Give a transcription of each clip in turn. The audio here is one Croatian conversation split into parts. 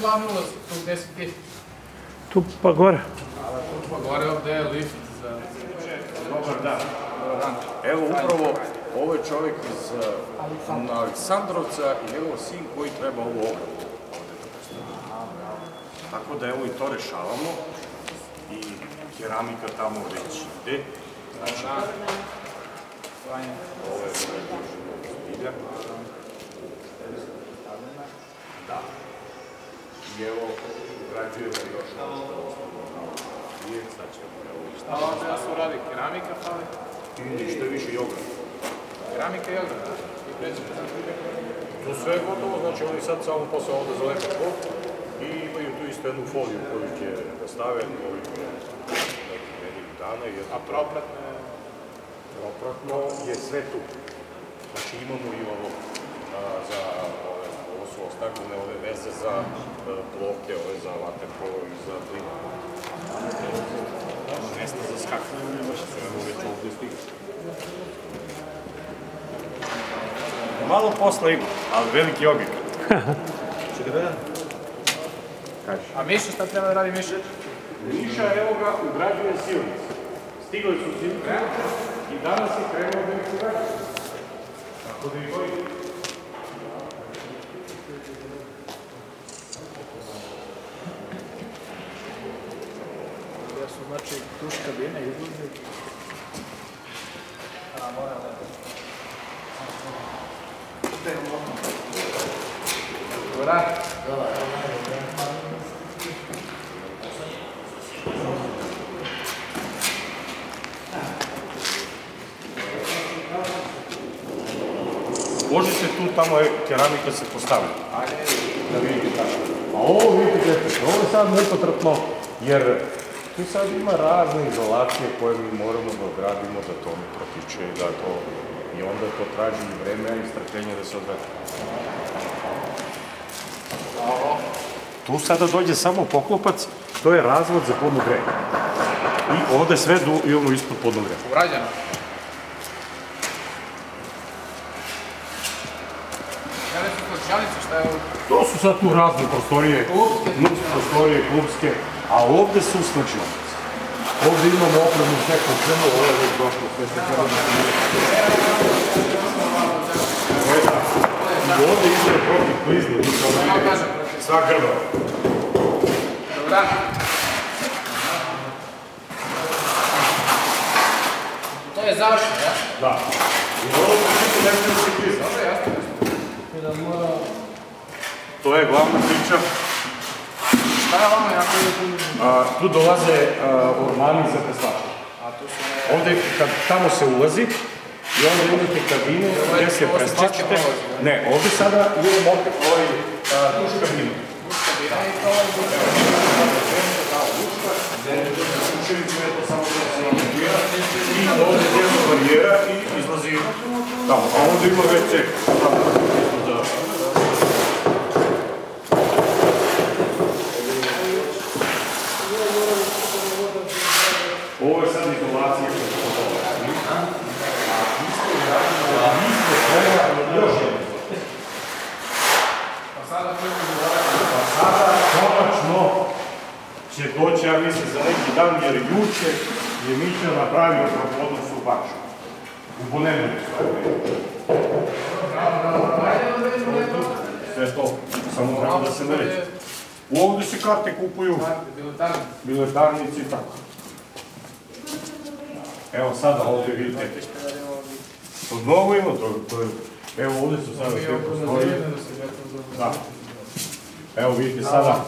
glavni ulaz, tu gdje si ti? Tu pa gore. Pa gore ovdje je lift za... Dobar dan. Evo upravo ovo je čovjek iz uh, Aleksandrovca i njegov sin koji treba ovu ogradu. Tako da evo i to rešavamo i keramika tamo već ide. Znači, ovo je. Da. I evo, ugrađujemo još nešto prije, sad ćemo evo i A ovdje su radi keramika, fali? I ništa više ograda. Keramika i ograda. I pređe. To sve je gotovo, znači oni sad samo posle ovdje zalepe to i imaju tu isto jednu foliju koju će da stave ovih nekih nedelju dana. A propratne... propratno je sve tu. Znači imamo i ovo za ove, ovo su ostaklene ove veze za a, bloke, ove za vaterpolo i za plin. Mesta za skakanje, evo već ovdje stigne. Malo posla ima, ali veliki objekat. A Miša, šta treba da radi Miša? Miša, evo ga, ugrađuje silnice. Stigli su silnice i danas je krenuo da ih ugrađuje. Tako da i koji. Gdje su znači tuš kabine izlazi. A, mora da... Dobar. Možete tu, tamo je keramika se postavlja. Da vidite kako. A ovo vidite, ovo je sad nepotrebno, jer tu sad ima razne izolacije koje mi moramo da odradimo, da to ne protiče i da to... I onda to traži i vreme i strpljenje da se odradi. Tu sada dođe samo poklopac, to je razvod za podno grejanje. I ovde sve du, imamo ispod podnog grejanja. Urađeno. To su sad tu razne prostorije, klubske prostorije, klubske, a ovde su slačionice. Ovde imamo opremu sve konkretno, ovo je već došlo sve da je tako. I ovde ide protiv klizne, mi kao protiv. sva grba. Dobra. To je završeno, ja? Da. I ovo će biti nešto se klizne. Dobro, jasno. To je glavna priča. Šta je vama jako je tu? A, tu dolaze ormani za ne... Ovde, kad tamo se ulazi, i onda imate kabine gdje se prolazi, ne? Ovde sada imamo opet ovaj a, duš kabinu. I ovdje je barijera i izlazi tamo. A ovdje ima WC. Tamo, isto za... Ovo je sad izolacija koja se dolazi. A isto je radimo, a isto svega još jedno. Pa sada tu je Pa sada konačno će ja mislim, za neki dan, jer juče je Mića napravio propodnos u Baču. U Bonemlju, sve to, samo treba da se nareći. Ovdje se karte kupuju, biletarnici i tako. Evo sada ovdje vidite, to mnogo ima, to, to je, evo ovdje su sada sve prostorije. Da. Evo vidite sada,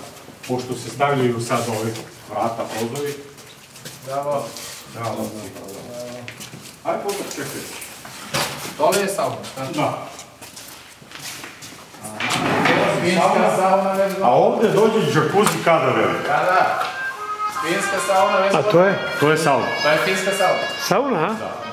pošto se stavljaju sad ovi vrata, prozori. Bravo. Bravo. Ajde, pozor, čekaj. Dole je sauna. Da. Sauna već A ovdje dođe džakuzi kada velika. Da, da. Finska sauna već A to je? To je sauna. To je finska sauna. Sauna, a? Da.